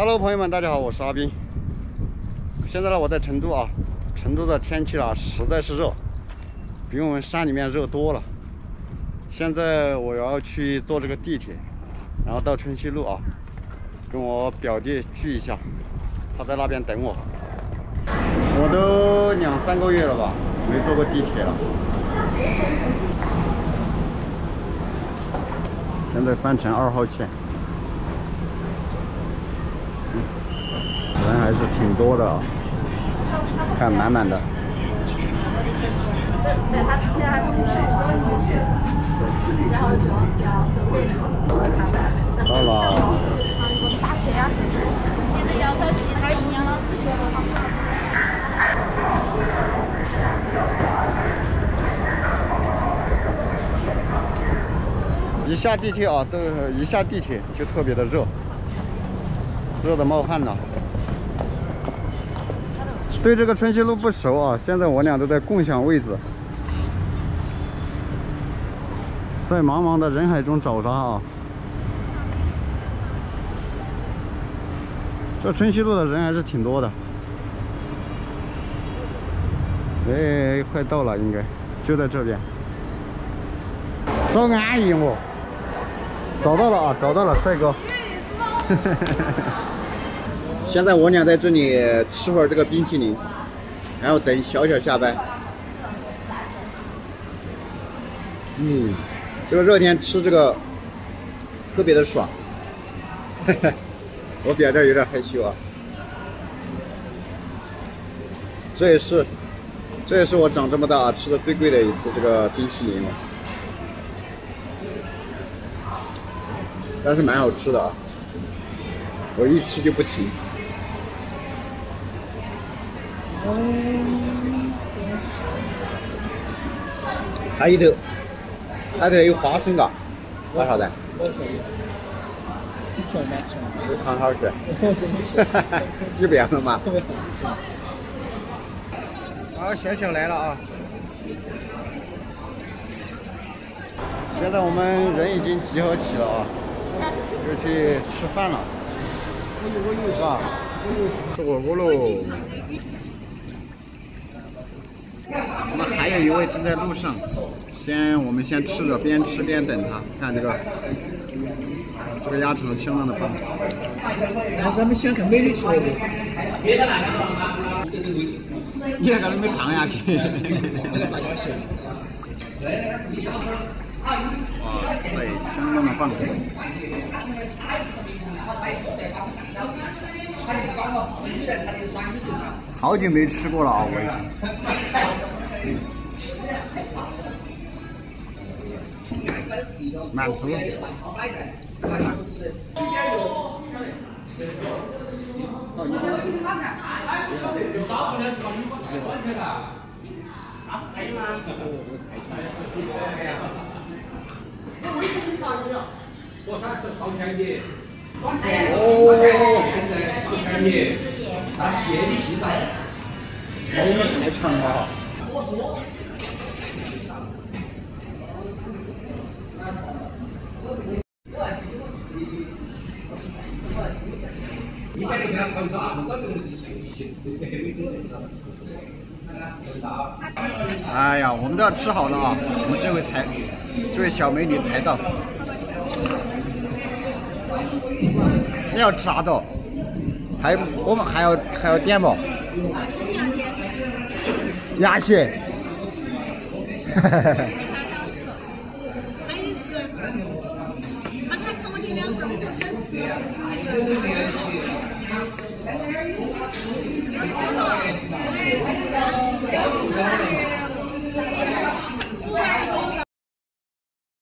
Hello，朋友们，大家好，我是阿斌。现在呢，我在成都啊。成都的天气啊，实在是热，比我们山里面热多了。现在我要去坐这个地铁，然后到春熙路啊，跟我表弟聚一下。他在那边等我。我都两三个月了吧，没坐过地铁了。现在翻成二号线。人还是挺多的啊，看满满的。到了。现在要找其他营养老师一下地铁啊，都一下地铁就特别的热，热的冒汗了。对这个春熙路不熟啊，现在我俩都在共享位置，在茫茫的人海中找他啊。这春熙路的人还是挺多的。哎，快到了，应该就在这边。找安逸我，找到了啊，找到了，帅哥。现在我俩在这里吃会儿这个冰淇淋，然后等小小下班。嗯，这个热天吃这个特别的爽。我表弟有点害羞啊。这也是，这也是我长这么大吃的最贵的一次这个冰淇淋了，但是蛮好吃的啊，我一吃就不停。它里头，它里头有花生嘎，多少的？有糖好吃，几遍 了嘛？好，小小来了啊！现在我们人已经集合起了啊，就去吃饭了。是吧？吃火锅喽！我们还有一位正在路上，先我们先吃着，边吃边等他。看这个，这个鸭肠相当的棒。但是他们喜欢看美女吃火锅。你那个都没烫下去。哇塞，相当的棒。好久没吃过了啊，我。满足。哦，吃全面，那蟹的细啥？太长了。哎呀，我们都要吃好了啊！我们这位才，这位小美女才到。你要吃啥子？还我们还要还要点不？鸭血。哈哈哈。